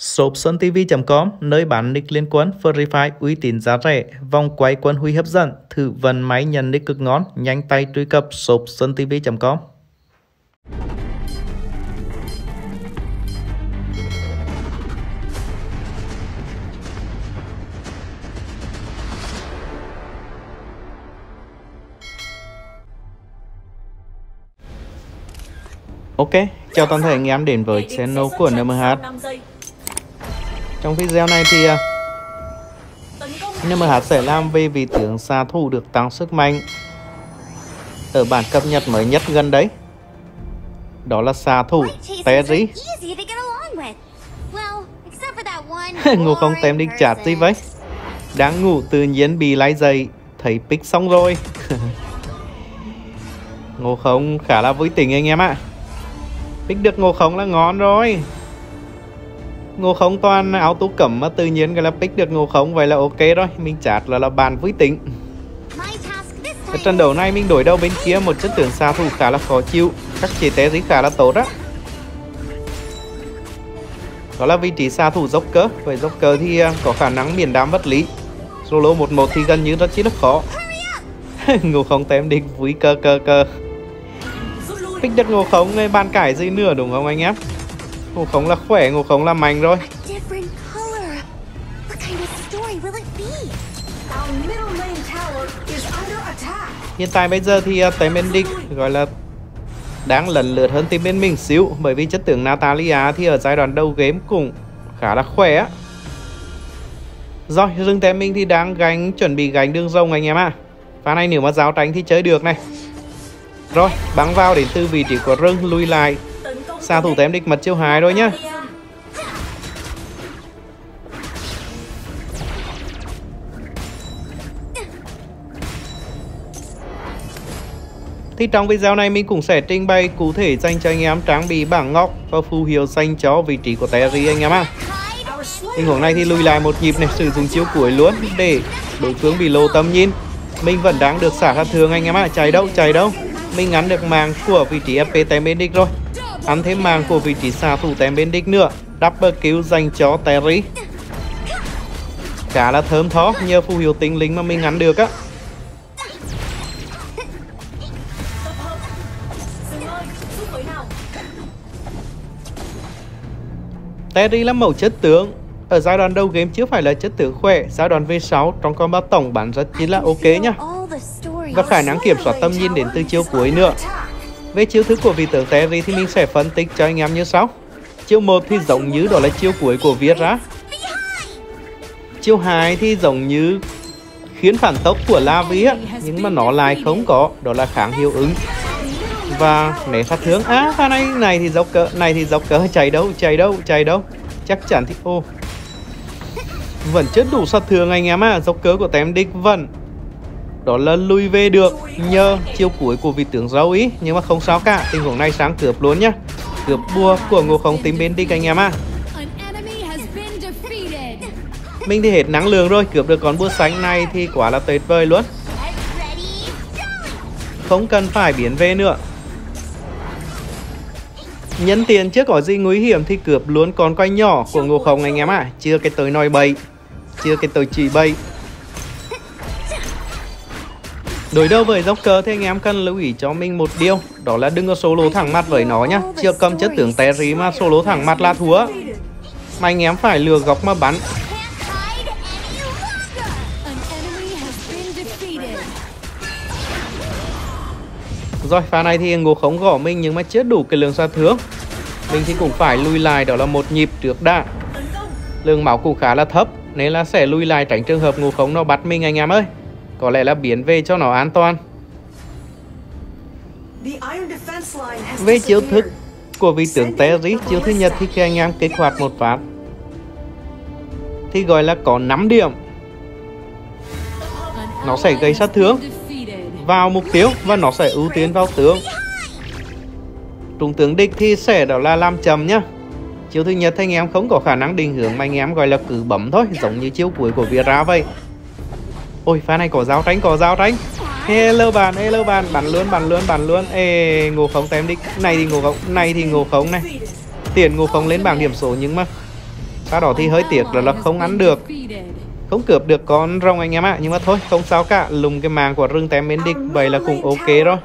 Shop Xuân TV.com, nơi bán nick liên quân Free uy tín giá rẻ, vòng quay quân huy hấp dẫn, thử vận máy nhận nick cực ngon, nhanh tay truy cập shop Xuân TV.com. Ok, chào toàn thể anh em đến với channel của NMH trong video này thì uh, NMH sẽ làm về vị tướng xạ thủ được tăng sức mạnh Ở bản cập nhật mới nhất gần đấy Đó là xạ thủ Terry Ngủ không tem đinh chát gì vậy Đang ngủ tự nhiên bị lái dậy Thấy pick xong rồi. Ngô không khá là vui tình anh em ạ. À. Pick được ngô khống là ngon rồi Ngô khống toàn áo tú cẩm mà tự nhiên cái là pick được ngô khống Vậy là ok rồi. Mình chát là là bàn vui tính. Ở trận đấu này mình đổi đầu bên kia Một chất tưởng xa thủ khá là khó chịu. Các chế té gì khá là tốt á. Đó là vị trí xa thủ dốc cơ. Vậy dốc cơ thì à, có khả năng miền đám vật lý. Solo 1-1 thì gần như rất chi là khó. Ngô không tem địch vui cơ cơ cơ. Thích nhất ngô khống ban cải gì nữa đúng không anh em Ngô khống là khỏe, ngô khống là mạnh rồi Hiện tại bây giờ thì uh, bên địch gọi là đang lần lượt hơn team bên mình xíu bởi vì chất tưởng Natalia thì ở giai đoạn đầu game cũng khá là khỏe Rồi, rừng tem mình thì đang gánh chuẩn bị gánh đường rồng anh em ạ. À. Pha này nếu mà giáo tránh thì chơi được này. Rồi, bắn vào đến từ vị trí của rừng lùi lại sao thủ tém địch mật chiêu hài rồi nhá. Thì trong video này mình cũng sẽ trình bày cụ thể dành cho anh em trang bị bảng ngọc và phù hiệu dành cho vị trí của Terry anh em ạ. Tình huống này thì lùi lại một nhịp này, sử dụng chiêu cuối luôn để đối phương bị lô tâm nhìn. Mình vẫn đang được xả sát thương anh em ạ, chạy đâu, chạy đâu mình ngắn được màng của vị trí FP tem bên địch rồi ăn thêm màng của vị trí xạ thủ tém bên địch nữa. Double kill dành cho Terry. Khá là thơm thó nhờ phù hiệu tinh linh mà mình ngắn được á. Terry là mẫu chất tướng. Ở giai đoạn đầu game chưa phải là chất tướng khỏe. Giai đoạn V6 trong combat tổng bản rất chỉ là ok nhá. Và khả năng kiểm soát tâm nhìn đến từ chiêu cuối nữa. Về chiêu thức của vị tướng Terry thì mình sẽ phân tích cho anh em như sau. Chiêu 1 thì giống như đó là chiêu cuối của Vira. Chiêu 2 thì giống như khiến phản tốc của Lavi á, nhưng mà nó lại không có, đó là kháng hiệu ứng. Và né sát thương. À, pha này này thì dốc cỡ, này thì dốc cỡ chạy đâu, chạy đâu, chạy đâu. Chắc chắn thì ô. Vẫn chưa đủ sát thương anh em à, dốc cỡ của tém địch vẫn đó là lùi về được nhờ chiêu cuối của vị tướng râu ý nhưng mà không sao cả, tình huống này sáng cướp luôn nhá. Cướp bùa của ngô không tính bên đi anh em à. Mình thì hết năng lượng rồi, cướp được con búa xanh này thì quá là tuyệt vời luôn. Không cần phải biến về nữa. Nhân tiền chưa có gì nguy hiểm thì cướp luôn con quay nhỏ của ngô không anh em à. Chưa cái tới nói bầy chưa cái tới chỉ bầy Đối đầu với Joker thì anh em cần lưu ý cho mình một điều, Đó là đừng có solo thẳng mặt với nó nhá. Chưa cầm chất tướng Terry mà solo thẳng mặt là thua. Mà anh em phải lừa góc mà bắn. Rồi, pha này thì ngô không gõ mình nhưng mà chưa đủ cái lượng sát thương. Mình thì cũng phải lùi lại, đó là một nhịp trước đã. Lượng máu cũng khá là thấp, Nên là sẽ lùi lại tránh trường hợp ngô không nó bắt mình, anh em ơi có lẽ là biến về cho nó an toàn. Về chiêu thức của vị tướng Terry Chiêu thứ nhất thì khi anh em kích hoạt một phát Thì gọi là có 5 điểm. Nó sẽ gây sát thương Vào mục tiêu Và nó sẽ ưu tiên vào tướng Trùng tướng địch thì sẽ đó là làm chậm nhá. Chiêu thứ nhất anh em không có khả năng định hướng mà anh em gọi là cứ bấm thôi Giống như chiêu cuối của Vira vậy Ôi pha này có dao tránh có dao tránh. Hello bạn hello bạn. Bắn luôn bắn luôn bắn luôn. Ê, ngô khống tem đi. Này thì ngô khống, này thì ngô khống này. Tiền ngô khống lên bảng điểm số nhưng mà pha đỏ thì hơi tiếc là là không ăn được. Không cướp được con rồng anh em ạ, nhưng mà thôi, không sao cả. Lùng cái màng của rừng tem bên địch, vậy là cũng ok rồi.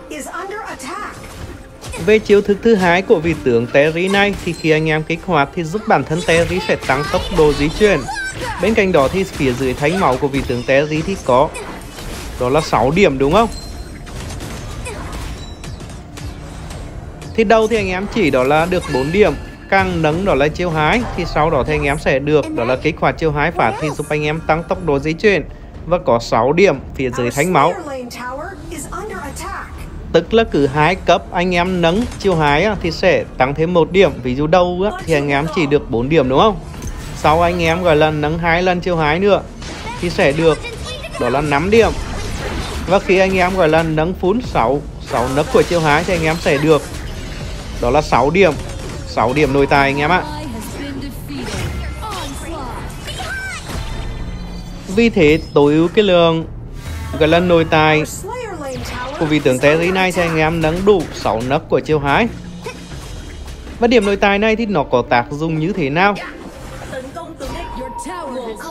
Về chiêu thức thứ hai của vị tướng Terry này, thì khi anh em kích hoạt thì giúp bản thân Terry sẽ tăng tốc độ di chuyển. Bên cạnh đó thì phía dưới thánh máu của vị tướng Terry thì có. Đó là 6 điểm đúng không? Thì đầu thì anh em chỉ đó là được 4 điểm. Càng nấng đó là chiêu hái Thì sau đó thì anh em sẽ được đó là kích hoạt chiêu hái phạt Thì giúp anh em tăng tốc độ di chuyển Và có 6 điểm phía dưới thánh máu. Tức là cứ hái cấp anh em nấng chiêu hái thì sẽ tăng thêm một điểm. Ví dụ đầu thì anh em chỉ được 4 điểm đúng không? Sau anh em gọi là nâng hai lần, chiêu hái nữa. Thì sẽ được, đó là 5 điểm. Và khi anh em gọi là nâng phún 6 6 nấc của chiêu hái thì anh em sẽ được, đó là 6 điểm. 6 điểm nội tài anh em ạ. Vì thế tối ưu cái lượng gọi là nội tài của vị tướng Terry này thì anh em nâng đủ 6 nấc của chiêu hái. Và điểm nội tài này thì nó có tác dụng như thế nào?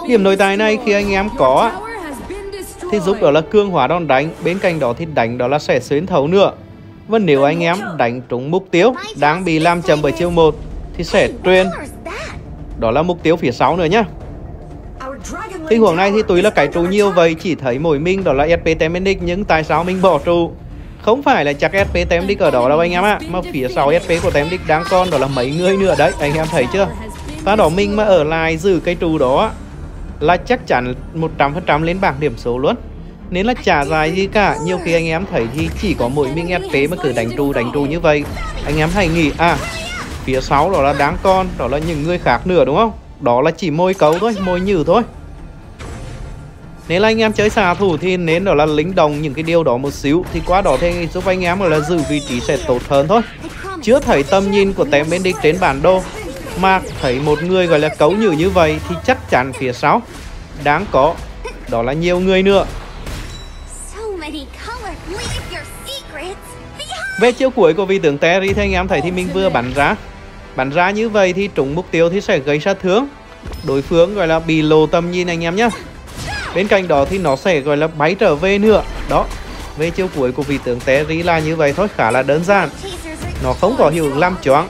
Điểm nội tài này khi anh em có thì giúp đó là cương hóa đòn đánh bên cạnh đó thì đánh đó là sẽ xuyên thấu nữa và nếu anh em đánh trúng mục tiêu đang bị làm chậm bởi chiêu 1 thì sẽ truyền đó là mục tiêu phía sau nữa nhá. Tình huống này thì tùy là cái trụ nhiều vậy chỉ thấy mỗi mình đó là SP Temenic nhưng tại sao mình bỏ trụ? Không phải là chắc SP Temenic ở đó đâu anh em ạ, mà phía sau SP của Temenic đang còn đó là mấy người nữa đấy, anh em thấy chưa? Và đó mình mà ở lại giữ cái trụ đó là chắc chắn 100% lên bảng điểm số luôn. Nên là chả dài gì cả nhiều khi anh em thấy thì chỉ có mỗi mình FP mà cứ đánh trù đánh trù như vậy. Anh em hãy nghĩ à phía sau đó là đáng con đó là những người khác nữa đúng không? Đó là chỉ môi cấu thôi môi nhử thôi. Nếu là anh em chơi xạ thủ thì nên đó là lính đồng những cái điều đó một xíu thì qua đó thì giúp anh em là giữ vị trí sẽ tốt hơn thôi. Chưa thấy tầm nhìn của tem bên địch trên bản đồ mà thấy một người gọi là cấu nhử như vậy thì chắc chắn phía sau đáng có đó là nhiều người nữa. Về chiêu cuối của vị tướng Terry thì anh em thấy thì mình vừa bắn ra. Bắn ra như vậy thì trúng mục tiêu thì sẽ gây sát thương. Đối phương gọi là bị lộ tầm nhìn anh em nhé Bên cạnh đó thì nó sẽ gọi là bay trở về nữa. Đó Về chiêu cuối của vị tướng Terry là như vậy thôi khá là đơn giản. Nó không có hiệu ứng làm choáng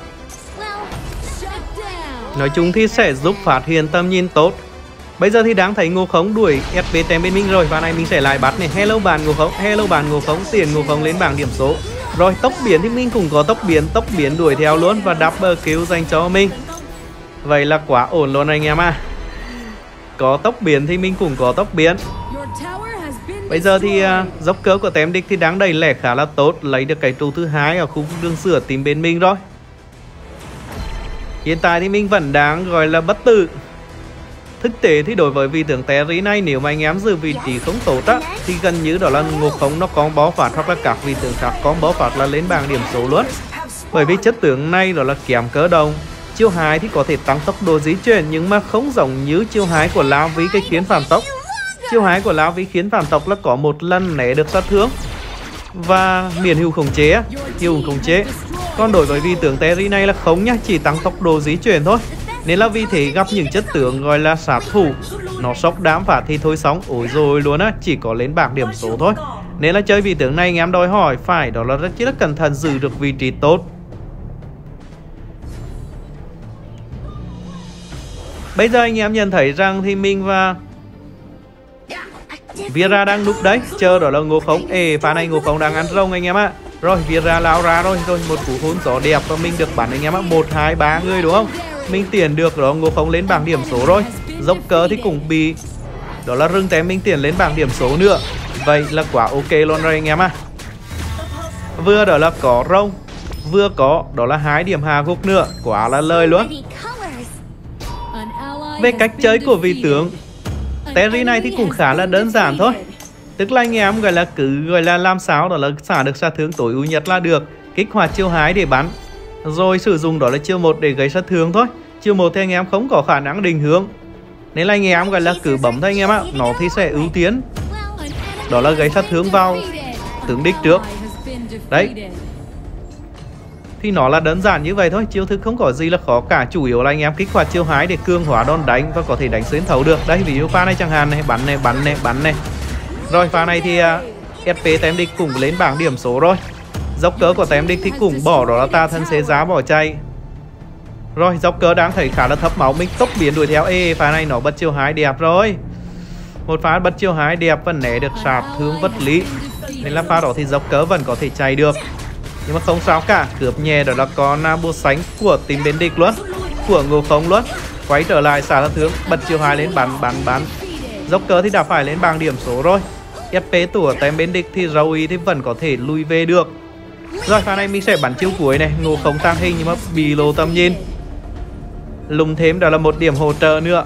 Nói chung thì sẽ giúp phát hiện tầm nhìn tốt. Bây giờ thì đáng thấy ngô khống đuổi FP tem bên mình rồi. Và này mình sẽ lại bắt này. Hello bạn ngô khống Hello bạn ngô khống. Tiền ngô khống lên bảng điểm số. Rồi tốc biến thì mình cũng có tốc biến. Tốc biến đuổi theo luôn Và double kill dành cho mình. Vậy là quá ổn luôn anh em à Có tốc biến thì mình cũng có tốc biến. Bây giờ thì uh, dốc cớ của tem địch thì đáng đầy lẻ khá là tốt. Lấy được cái trụ thứ hai ở khu vực đường sửa tìm bên mình rồi. Hiện tại thì mình vẫn đang gọi là bất tử Thực tế thì đối với vị tướng Terry này nếu mà anh em giữ vị trí không tốt á thì gần như đó là ngục không nó có bó phạt hoặc là các vị tướng khác có bó phạt là lên bảng điểm số luôn. Bởi vì chất tướng này đó là kém cỡ đồng. Chiêu hái thì có thể tăng tốc độ di chuyển nhưng mà không giống như chiêu hái của Lao Vĩ cái khiến phản tốc. Chiêu hái của Lao Vĩ khiến phản tốc là có một lần né được sát thương và miền hưu khống chế, hưu khống chế. Còn đối với vị tướng Terry này là không nhá, chỉ tăng tốc độ di chuyển thôi. Nên là vì thế gặp những chất tướng gọi là sát thủ. Nó sốc đám phạt thì thôi sóng, Ôi rồi luôn á Chỉ có lên bảng điểm số thôi. Nên là chơi vị tướng này anh em đòi hỏi Phải đó là rất là cẩn thận giữ được vị trí tốt. Bây giờ anh em nhận thấy rằng thì mình và Vira đang núp đấy. Chờ đó là ngô khống. Ê pha này ngô khống đang ăn rông anh em ạ. Rồi Vira lao ra rồi. Rồi một cú hôn gió đẹp. Và mình được bắn anh em ạ một, hai, ba người, đúng không? Mình tiền được đó, ngô không lên bảng điểm số rồi. Dốc cờ thì cũng bị đó là rừng té, mình tiền lên bảng điểm số nữa. Vậy là quả ok luôn rồi, anh em à vừa đó là có rông vừa có đó là hai điểm hà gục nữa. Quả là lời luôn. Về cách chơi của vị tướng, Terry này thì cũng khá là đơn giản thôi. Tức là anh em gọi là cứ gọi là làm sao đó là xả được sát thương tối ưu nhất là được. Kích hoạt chiêu hái để bắn. Rồi sử dụng đó là chiêu một để gây sát thương thôi. Chiêu một thì anh em không có khả năng định hướng. Nên là anh em gọi là cứ bấm thôi anh em ạ. Nó thì sẽ ưu tiên. Đó là gây sát thương vào tướng đích trước. Đấy. Thì nó là đơn giản như vậy thôi. Chiêu thức không có gì là khó cả. Chủ yếu là anh em kích hoạt chiêu hái để cương hóa đòn đánh và có thể đánh xuyên thấu được. Đây, ví dụ pha này chẳng hạn này. Bắn này bắn này bắn này rồi pha này thì à, uh, sp tém địch cũng lên bảng điểm số rồi. Dốc cỡ của tém địch thì cũng bỏ đó là ta thân xế giá bỏ chay rồi dốc cỡ đáng thấy khá là thấp máu mình tốc biến đuổi theo. Ê pha này nó bật chiêu hái đẹp rồi. Một pha bật chiêu hái đẹp và né được sạp thương vật lý. Nên là pha đó thì dốc cỡ vẫn có thể chạy được. Nhưng mà không sao cả cướp nhẹ đó là con à, bua sánh của team bên địch luôn của ngô không luôn. Quay trở lại xả thương bật chiều hai lên bắn bắn bắn dốc cỡ thì đã phải lên bằng điểm số rồi sp tủa tem bên địch thì Raui thì vẫn có thể lui về được. Rồi, pha này mình sẽ bắn chiêu cuối này. Ngô không tăng hình nhưng mà bị lô tầm nhìn. Lùng thêm đó là một điểm hỗ trợ nữa.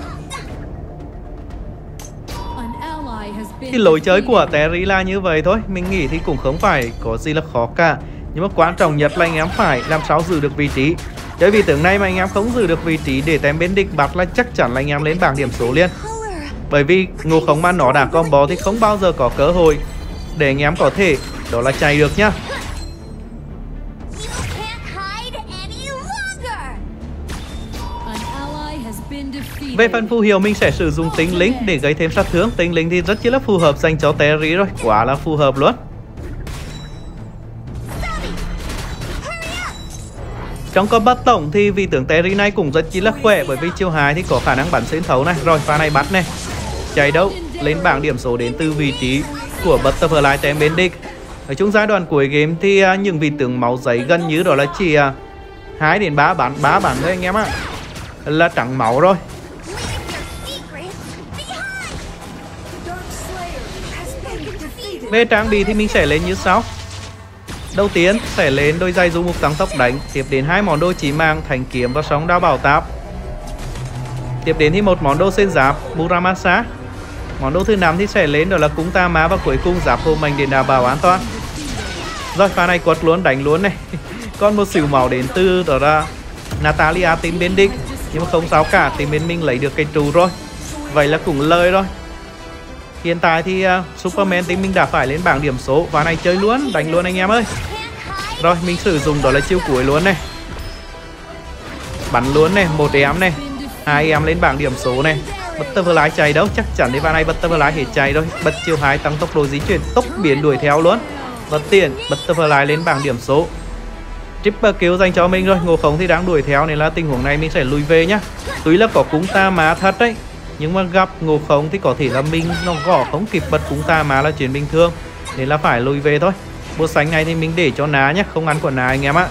Thì lối chơi của Terry là như vậy thôi. Mình nghĩ thì cũng không phải có gì là khó cả. Nhưng mà quan trọng nhất là anh em phải làm sao giữ được vị trí. Bởi vì tưởng nay mà anh em không giữ được vị trí để tem bên địch bắt là chắc chắn là anh em lên bảng điểm số liền. Bởi vì ngô khống mà nó đã combo thì không bao giờ có cơ hội Để anh em có thể đó là chạy được nhá. Về phần phù hiệu mình sẽ sử dụng tinh linh để gây thêm sát thương. Tinh linh thì rất chi là phù hợp dành cho Terry rồi Quá là phù hợp luôn. Trong combat tổng thì vị tướng Terry này cũng rất chi là khỏe Bởi vì chiêu 2 thì có khả năng bắn xuyên thấu này. Rồi pha này bắt này Chạy đấu lên bảng điểm số đến từ vị trí của Butterfly tem Bendic. Ở trong giai đoạn cuối game thì à, những vị tướng máu giấy gần như đó là chỉ à, 2 đến 3 bản 3 bản thôi anh em ạ. Là trắng máu rồi. Về trang bị thì mình sẽ lên như sau. Đầu tiên, sẽ lên đôi giày du mục tăng tốc đánh, Tiếp đến hai món đồ chỉ mang thành kiếm và sóng đao bảo táp. Tiếp đến thì một món đồ xuyên giáp, Muramasa. Món đồ thứ năm thì sẽ lên đó là cúng ta má và cuối cùng giáp hồ mình để đảm bảo an toàn. Rồi pha này quật luôn đánh luôn này. Còn một xỉu màu đến từ đó là Natalia team bên địch Nhưng mà không sao cả team bên mình lấy được cái trụ rồi. Vậy là cũng lời rồi. Hiện tại thì uh, Superman tính mình đã phải lên bảng điểm số Và này chơi luôn, đánh luôn anh em ơi. Rồi mình sử dụng đó là chiêu cuối luôn này. Bắn luôn này, một em này. Hai em lên bảng điểm số này. Butterfly chạy đâu, chắc chắn đi vào này Butterfly thì chạy rồi Bật chiều hai tăng tốc độ di chuyển, tốc biến đuổi theo luôn. Và tiền, Butterfly lên bảng điểm số. Triple kill dành cho mình rồi. Ngô khống thì đang đuổi theo nên là tình huống này mình sẽ lùi về nhá. Tuy là có cúng ta má thật đấy. Nhưng mà gặp ngô khống thì có thể là mình nó gõ không kịp bật cúng ta mà là chuyện bình thường. Nên là phải lùi về thôi. Bộ sánh này thì mình để cho ná nhé không ăn của ná anh em ạ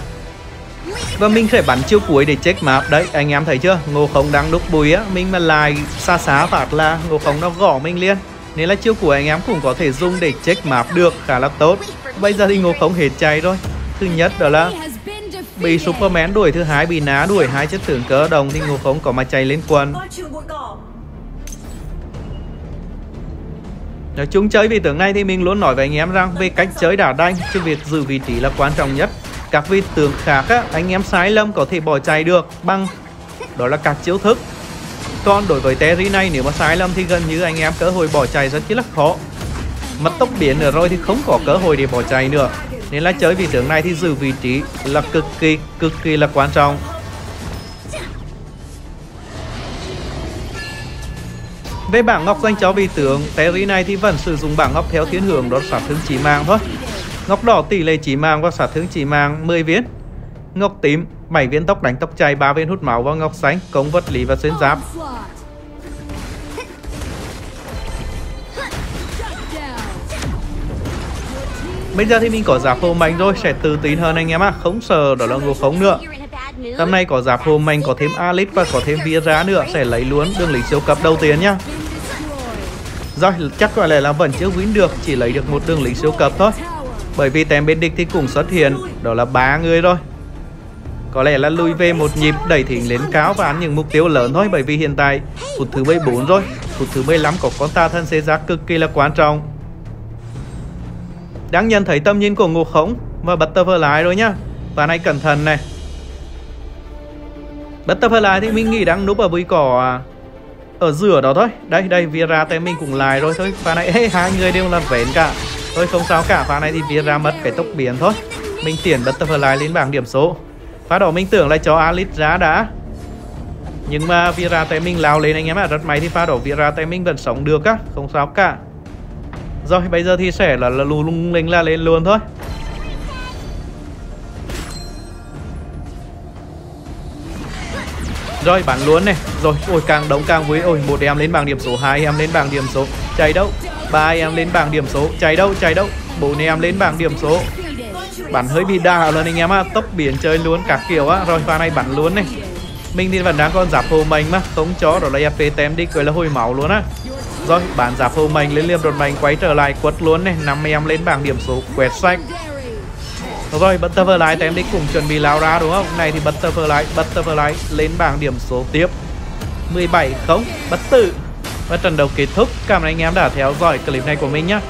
và mình sẽ bắn chiêu cuối để check map. Đấy, anh em thấy chưa? Ngô không đang đúc bùi á. Mình mà lại xa xá phạt là ngô không nó gõ mình liền. Nên là chiêu cuối anh em cũng có thể dùng để check map được. Khá là tốt. Bây giờ thì ngô không hết chạy rồi. Thứ nhất đó là bị Superman đuổi, thứ hai bị ná đuổi. Hai chất tưởng cỡ đồng thì ngô không có mà chạy lên quần. Nói chung chơi vị tưởng này thì mình luôn nói với anh em rằng về cách chơi đả đanh, chứ việc giữ vị trí là quan trọng nhất. Các vị tướng khác á, anh em sai lầm có thể bỏ chạy được bằng đó là các chiêu thức. Còn đối với Terry này nếu mà sai lầm thì gần như anh em cơ hội bỏ chạy rất là khó. Mất tốc biến nữa rồi thì không có cơ hội để bỏ chạy nữa. Nên là chơi vị tướng này thì giữ vị trí là cực kỳ cực kỳ là quan trọng. Về bảng ngọc dành cho vị tướng, Terry này thì vẫn sử dụng bảng ngọc theo thiên hướng đó sát thương chỉ mang thôi. Ngọc đỏ tỷ lệ chỉ mang và sát thương chỉ mang 10 viên. Ngọc tím 7 viên tốc đánh tốc chạy 3 viên hút máu và ngọc xanh công vật lý và xuyên giáp. Bây giờ thì mình có giáp hồ mạnh rồi sẽ tự tin hơn anh em ạ, à. không sợ đó là ngô khống nữa. Tầm này có giáp hồ mạnh có thêm Alex và có thêm Vira nữa sẽ lấy luôn đường lính siêu cấp đầu tiên nhá. Rồi chắc có lẽ là vẫn chưa win được Chỉ lấy được một đường lính siêu cấp thôi bởi vì tem bên địch thì cũng xuất hiện, Đó là ba người rồi Có lẽ là lùi về một nhịp, đẩy thỉnh lên cáo Và ăn những mục tiêu lớn thôi, Bởi vì hiện tại phút thứ 14 rồi, Phút thứ 15 có con ta thân xê giác cực kỳ là quan trọng. Đang nhận thấy tâm nhìn của ngục khống Và bật tờ lại rồi nhá. Và này cẩn thận này Bật tờ lại thì mình nghĩ đang núp ở bụi cỏ à, ở giữa đó thôi. Đây đây Vira tay mình cũng lại rồi thôi. Và này hai người đều là vén cả thôi không sao cả pha này thì Vira mất cái tốc biến thôi. Mình tiền butterfly lên bảng điểm số. Pha đổ mình tưởng là cho Alice ra đã. Nhưng mà Vira tay mình lao lên anh em ạ Rất may thì pha đổ Vira tay mình vẫn sống được á Không sao cả. Rồi bây giờ thì sẽ là, là lù lung linh la lên luôn thôi. Rồi bắn luôn này. Rồi ôi càng đông càng vui. Ôi một em lên bảng điểm số hai em lên bảng điểm số. Chạy đâu? Ba em lên bảng điểm số. Cháy đâu cháy đâu? Bốn em lên bảng điểm số. Bắn hơi bị đảo luôn anh em ạ. Tốc biển chơi luôn các kiểu á. Rồi pha này bắn luôn này. Mình thì vẫn đang còn giáp hồ mình mà. Tống chó rồi là FP tem đi cười là hồi máu luôn á. Rồi bán giáp hồ mình lên liềm đột mình quay trở lại quất luôn này. Năm em lên bảng điểm số quẹt sạch rồi Butterfly tem đi cùng chuẩn bị lao ra đúng không? Này thì Butterfly, Butterfly lên bảng điểm số tiếp. 17 không, bất tử. Và trận đấu kết thúc, cảm ơn anh em đã theo dõi clip này của mình nhé.